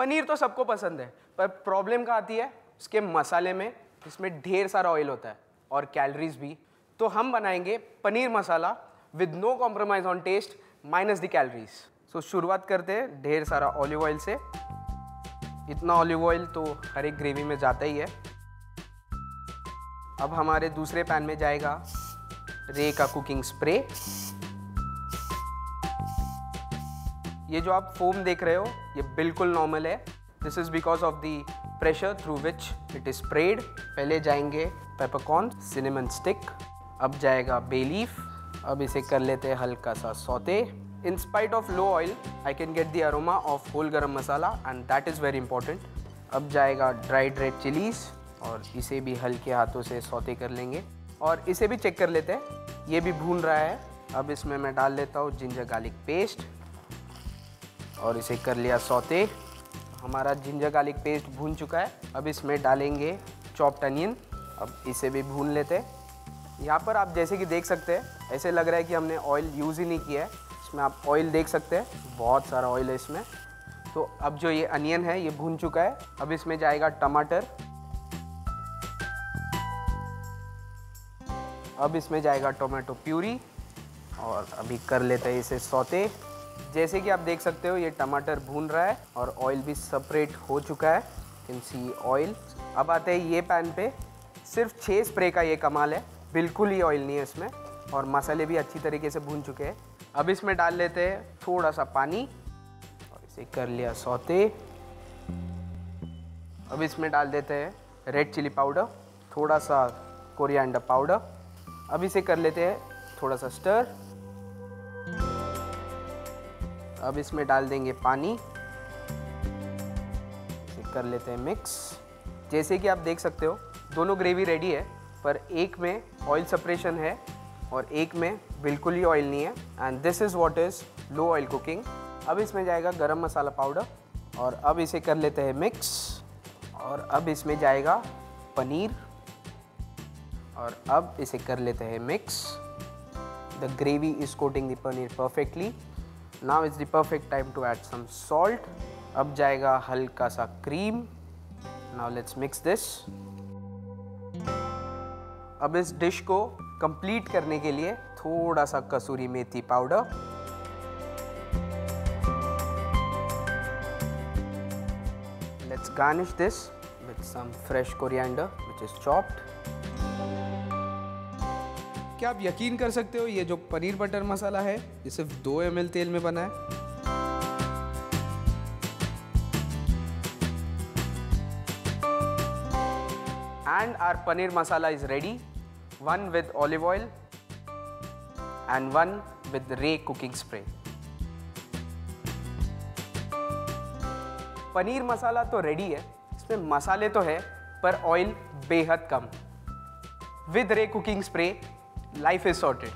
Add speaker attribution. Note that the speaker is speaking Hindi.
Speaker 1: पनीर तो सबको पसंद है, पर प्रॉब्लम कहाँ आती है? उसके मसाले में इसमें ढेर सारा ऑयल होता है और कैलरीज भी। तो हम बनाएँगे paneer masala with no compromise on taste minus the calories so शुरुआत करते हैं ढेर सारा ऑलिव ऑयल से। इतना ऑलिव ऑयल तो हर एक ग्रेवी में जाता ही है। अब हमारे दूसरे पैन में जाएगा रे का कुकिंग स्प्रे ये जो आप फोम देख रहे हो, ये बिल्कुल नॉर्मल है। This is because of the pressure through which it is spread पहले जाएँगे पेपरकॉर्न सिनेमन स्टिक अब जाएगा बेलीफ अब इसे कर लेते हैं हल्का सा sauté in spite of low oil I can get the aroma of whole garam masala and that is very important अब जाएगा ड्राइड रेड चिलीज़ और इसे भी हल्के हाथों से सौते कर लेंगे। और इसे भी चेक कर लेते हैं। ये भी भून रहा है। अब इसमें मैं डाल लेता हूँ जिंजर गार्लिक पेस्ट और इसे कर लिया सौते। हमारा जिंजर गार्लिक पेस्ट भून चुका है। अब इसमें डालेंगे चॉप्ड अनियन अब इसे भी भून लेते हैं। यहाँ पर आप जैसे कि देख सकते हैं, ऐसे लग रहा है कि हमने ऑयल यूज़ ही नहीं किया है। इसमें आप ऑयल देख सकते हैं, बहुत सारा ऑयल है इसमें। तो अब जो ये अनियन है, ये भून चुका है। अब इसमें जाएगा टमाटर। अब इसमें जाएगा टोमेटो प्यूरी और अभी कर लेते हैं इसे सौते। जैसे कि आप देख सकते हो, ये टमाटर भून रहा है और ऑयल भी सेपरेट हो चुका है। सी ऑयल अब आते हैं ये पैन पे। सिर्फ़ छः स्प्रे का ये कमाल है। बिल्कुल ही ऑयल नहीं है इसमें और मसाले भी अच्छी तरीके से भून चुके हैं। अब इसमें डाल लेते हैं थोड़ा सा पानी और इसे कर लिया सौते। अब इसमें डाल देते हैं रेड चिली पाउडर थोड़ा सा कोरिएंडर पाउडर अब इसे कर लेते हैं थोड़ा सा स्टर अब इसमें डाल देंगे पानी। कर लेते हैं मिक्स जैसे कि आप देख सकते हो, दोनों ग्रेवी रेडी है, पर एक में ऑयल सेपरेशन है और एक में बिल्कुल ही ऑयल नहीं है। And this is what is low oil cooking अब इसमें जाएगा गरम मसाला पाउडर और अब इसे कर लेते हैं मिक्स और अब इसमें जाएगा पनीर। और अब इसे कर लेते हैं mix the gravy is coating the paneer perfectly now is the perfect time to add some salt अब जाएगा हल्का सा cream now let's mix this अब इस डिश को कंप्लीट करने के लिए थोड़ा सा kasuri methi powder let's garnish this with some fresh coriander which is chopped क्या आप यकीन कर सकते हो, ये जो पनीर बटर मसाला है, ये सिर्फ़ दो एमएल तेल में बना है। And our paneer masala is ready. One with olive oil and one with ray cooking spray. Paneer masala तो रेडी है, इसमें मसाले तो है, पर ऑयल बेहद कम। विद रे cooking spray life is sorted.